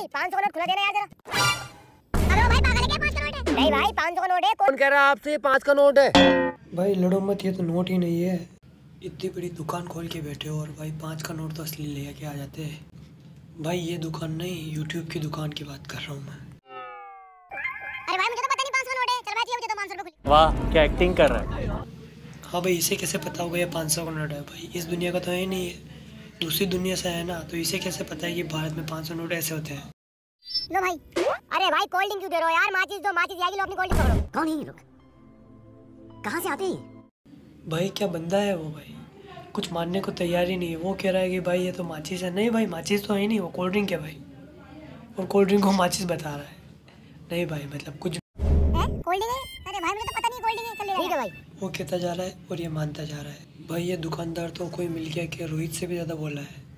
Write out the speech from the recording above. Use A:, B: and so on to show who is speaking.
A: भाई पाँच सौ का नोट खुला देना यार जरा। भाई पागल है क्या पाँच का नोट है? नहीं भाई पाँच सौ का नोट है
B: कौन कह रहा है आपसे पाँच का नोट है?
C: भाई लड़ो मत ये तो नोट ही नहीं है। इतनी बड़ी दुकान खोल के बैठे हो और भाई पाँच का नोट तो असली ले के आ जाते हैं। भाई ये दुकान नहीं यूट्यूब की दुकान की बात कर रहा हूँ मैं।
A: अरे भाई मुझे तो पता नहीं पाँच सौ नोट है। चल भाई मुझे तो पाँच सौ रुपये
D: वाह क्या एक्टिंग कर रहा है?
C: हाँ भाई इसे कैसे पता होगा ये पाँच सौ का नोट है भाई? इस दुनिया का तो है नहीं। है दूसरी दुनिया से है ना तो इसे कैसे पता है कि भारत में पाँच सौ नोट ऐसे होते हैं?
A: लो भाई। अरे भाई कोल्ड ड्रिंक क्यों दे रहे हो यार? माचिस दो माचिस आएगी लो अपनी कोल्ड ड्रिंक पकड़ो। कौन है ये लोग? कहाँ से आते हैं
C: भाई क्या बंदा है वो भाई? कुछ मानने को तैयार ही नहीं है। वो कह रहा है कि भाई ये तो माचिस है। नहीं भाई माचिस तो है नहीं वो कोल्ड ड्रिंक है भाई। और कोल्ड ड्रिंक को माचिस बता रहा है। नहीं भाई मतलब कुछ
A: कोल्ड ड्रिंक अरे भाई मुझे तो पता नहीं कोल्ड ड्रिंक भाई
C: वो कहता जा रहा है और ये मानता जा रहा है। भाई, ये दुकानदार तो कोई मिल गया कि रोहित से भी ज़्यादा बोला है।